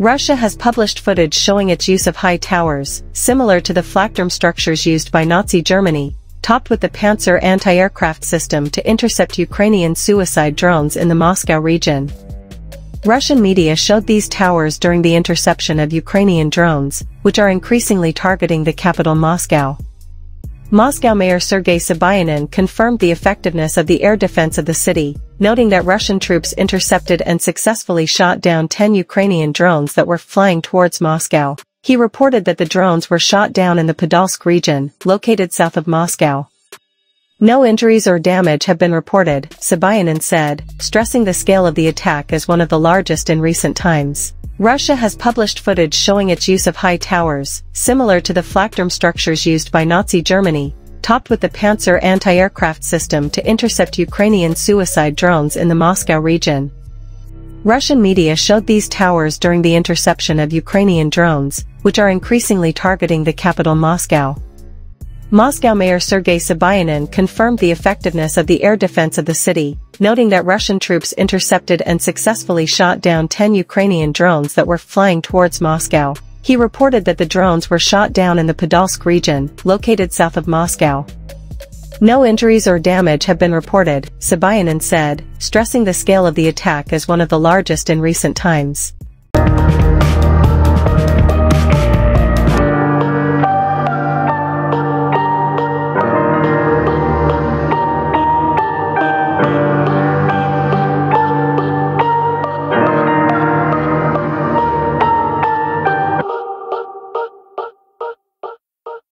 Russia has published footage showing its use of high towers, similar to the Flakturm structures used by Nazi Germany, topped with the Pantsir anti-aircraft system to intercept Ukrainian suicide drones in the Moscow region. Russian media showed these towers during the interception of Ukrainian drones, which are increasingly targeting the capital Moscow. Moscow Mayor Sergei Sobyanin confirmed the effectiveness of the air defense of the city, noting that Russian troops intercepted and successfully shot down 10 Ukrainian drones that were flying towards Moscow. He reported that the drones were shot down in the Podolsk region, located south of Moscow. No injuries or damage have been reported, Sobyanin said, stressing the scale of the attack as one of the largest in recent times. Russia has published footage showing its use of high towers, similar to the Flakturm structures used by Nazi Germany, topped with the Pantsir anti-aircraft system to intercept Ukrainian suicide drones in the Moscow region. Russian media showed these towers during the interception of Ukrainian drones, which are increasingly targeting the capital Moscow. Moscow Mayor Sergei Sobyanin confirmed the effectiveness of the air defense of the city, noting that Russian troops intercepted and successfully shot down 10 Ukrainian drones that were flying towards Moscow. He reported that the drones were shot down in the Podolsk region, located south of Moscow. No injuries or damage have been reported, Sobyanin said, stressing the scale of the attack as one of the largest in recent times.